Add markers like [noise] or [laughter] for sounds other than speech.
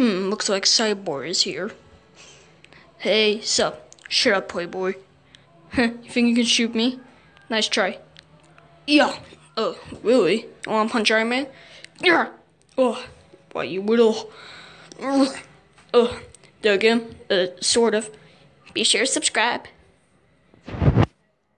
Hmm, looks like Cyborg is here. Hey, sup? Shut up, Playboy. Huh, [laughs] you think you can shoot me? Nice try. Yeah. Oh, really? Oh, you wanna punch Iron Man? Yeah. Oh, why you little. Oh, there again. Uh, sort of. Be sure to subscribe.